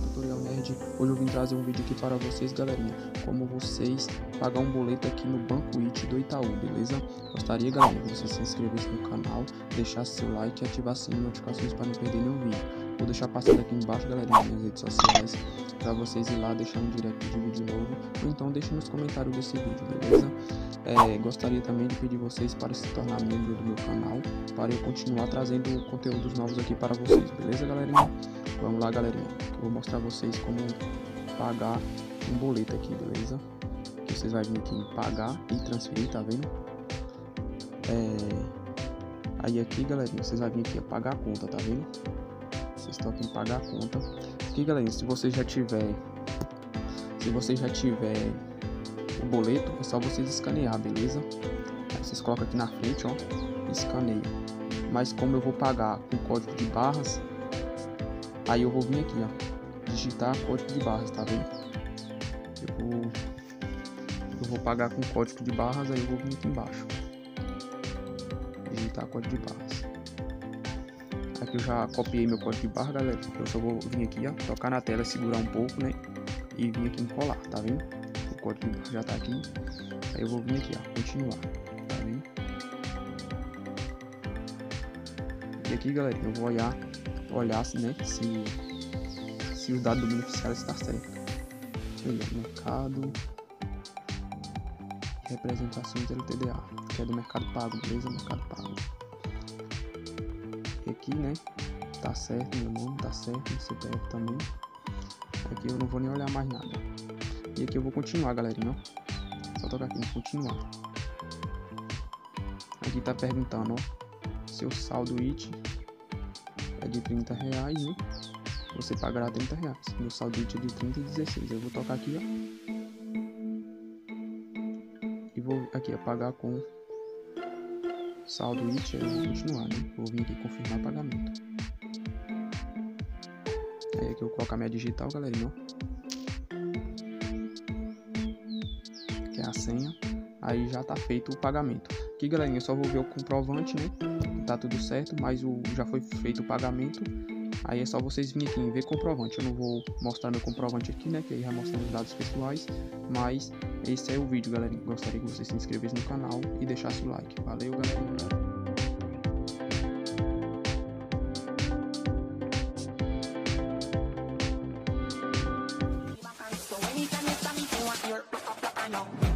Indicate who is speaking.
Speaker 1: Tutorial Nerd, hoje eu vim trazer um vídeo aqui para vocês, galerinha, como vocês pagar um boleto aqui no Banco It do Itaú, beleza? Gostaria, galerinha, que você se inscrevesse no canal, deixasse seu like e ativasse as notificações para não perder nenhum vídeo. Vou deixar passando aqui embaixo, galera, nas minhas redes sociais, para vocês ir lá deixar um direct de vídeo novo, ou então deixe nos comentários desse vídeo, beleza? É, gostaria também de pedir vocês para se tornar membro do meu canal, para eu continuar trazendo conteúdos novos aqui para vocês, beleza, galerinha? Vamos lá, galerinha, eu vou mostrar vocês como pagar um boleto aqui, beleza? Que vocês vão vir aqui em pagar e transferir, tá vendo? É... Aí aqui, galerinha, vocês vão vir aqui a pagar a conta, tá vendo? Vocês estão aqui em pagar a conta. Aqui, galera, se você já tiver, se você já tiver o boleto, é só vocês escanear, beleza? Aí vocês colocam aqui na frente, ó, escaneio. Mas como eu vou pagar com código de barras, aí eu vou vir aqui, ó, digitar código de barras, tá vendo? Eu vou, eu vou pagar com código de barras, aí eu vou vir aqui embaixo, digitar código de barras. Aqui eu já copiei meu código de barra, galera. Eu só vou vir aqui, ó, tocar na tela, segurar um pouco, né? E vir aqui em colar, tá vendo? O código de barra já tá aqui. Aí eu vou vir aqui, ó, continuar, tá vendo? E aqui, galera, eu vou olhar, olhar se, né, se, se o dado do beneficiário está certo. Mercado, representações LTDA, que é do Mercado Pago, beleza? Mercado Pago aqui, né? Tá certo, meu nome tá certo, meu CPF também. Aqui eu não vou nem olhar mais nada. E aqui eu vou continuar, galerinha, ó. Só tocar aqui em continuar. Aqui tá perguntando, ó. Seu saldo IT é de 30 reais, né? Você pagará 30 reais. Meu saldo IT é de 30 e 16. Eu vou tocar aqui, ó. E vou aqui, apagar com saldo IT, eu vou continuar, né? Vou vir aqui confirmar pagamento. Aí aqui eu coloco a minha digital, galerinha, ó. Que é a senha. Aí já tá feito o pagamento. Aqui, galerinha, eu só vou ver o comprovante, né? Tá tudo certo, mas o, já foi feito o pagamento. Aí é só uhum. vocês virem aqui em ver comprovante. Eu não vou mostrar meu comprovante aqui, né? Que aí já mostramos dados pessoais. Mas esse é o vídeo, galera. Gostaria que vocês se inscrevessem no canal e deixassem o like. Valeu, galera. I know.